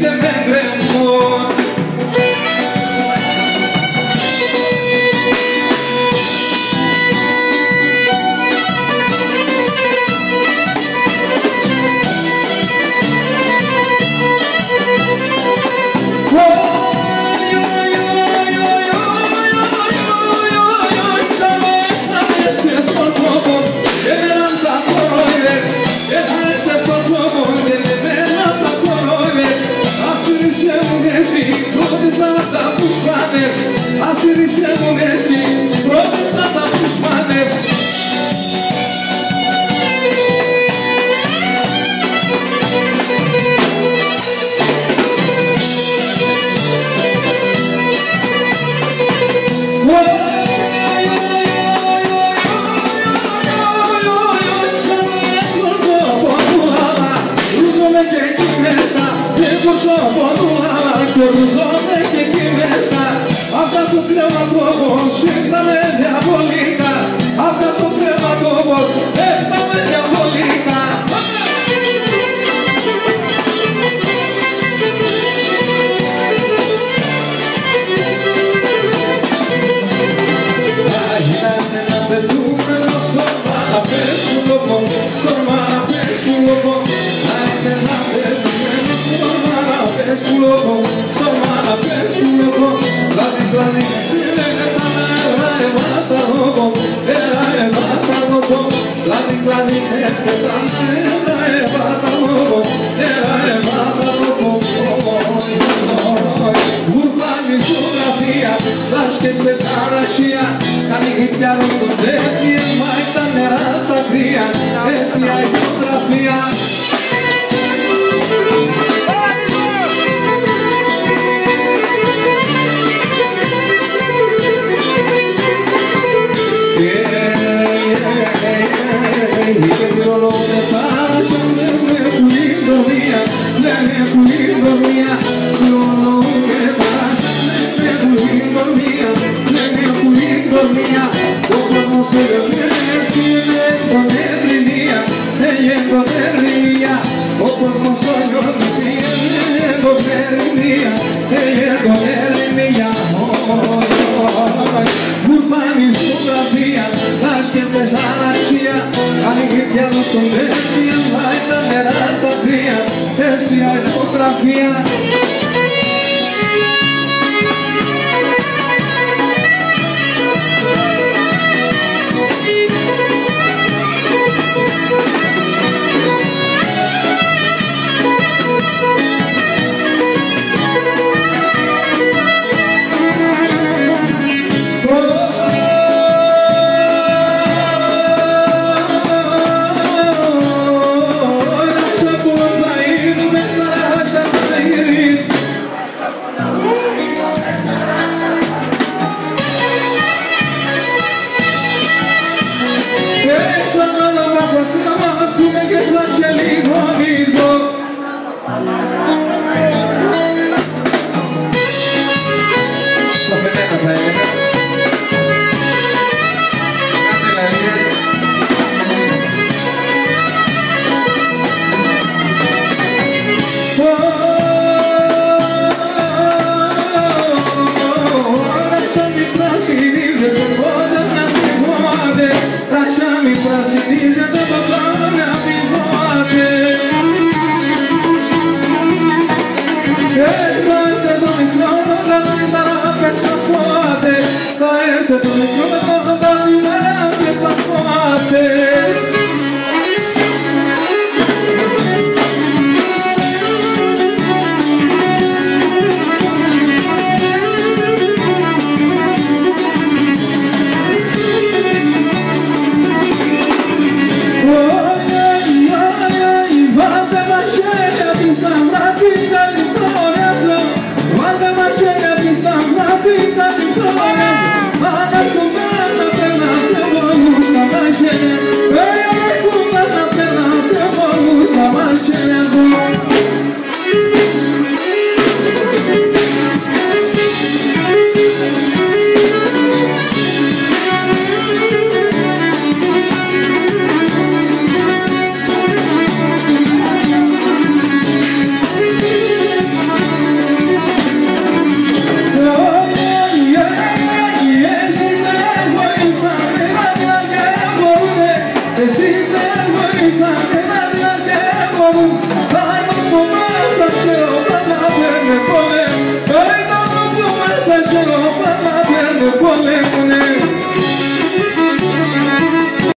the best. πονούα και Αυτά στο κρέμα κόβος ήρθανε διαβολικά Αυτά στο κρέμα του έφταμε και σε σαραξία Θα ανοίγει πια το τέχνη, μα τα νερά στα κρύα Εσύ η και πες αναρχία Αν η Γρήτια δώσουν έτσι, θα ήταν τεράστια Yeah. pra